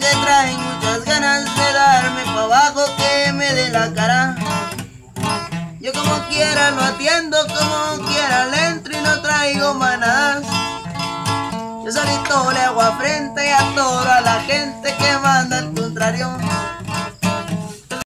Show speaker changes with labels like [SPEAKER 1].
[SPEAKER 1] que traen muchas ganas de darme pa' abajo que me dé la cara. Yo como quiera lo atiendo, como quiera le entro y no traigo manadas. Yo solito le hago a frente a toda la gente que manda al contrario.